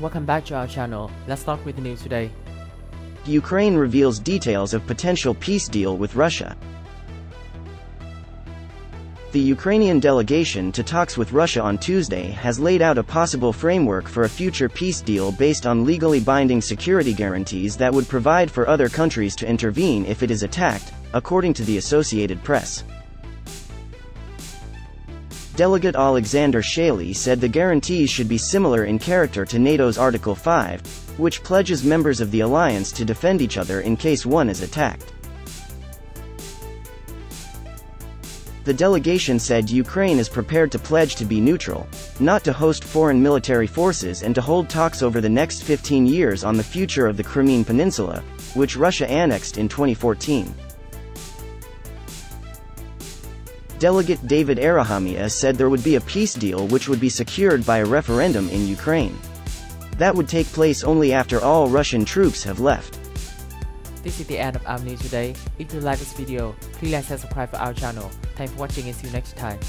welcome back to our channel. Let's start with the news today. Ukraine reveals details of potential peace deal with Russia. The Ukrainian delegation to talks with Russia on Tuesday has laid out a possible framework for a future peace deal based on legally binding security guarantees that would provide for other countries to intervene if it is attacked, according to the Associated Press. Delegate Alexander Chaly said the guarantees should be similar in character to NATO's Article 5, which pledges members of the alliance to defend each other in case one is attacked. The delegation said Ukraine is prepared to pledge to be neutral, not to host foreign military forces and to hold talks over the next 15 years on the future of the Crimean Peninsula, which Russia annexed in 2014. Delegate David Arakhamia said there would be a peace deal which would be secured by a referendum in Ukraine. That would take place only after all Russian troops have left. This is the end of our news today. If you like this video, please like and subscribe for our channel. Thanks for watching and see you next time.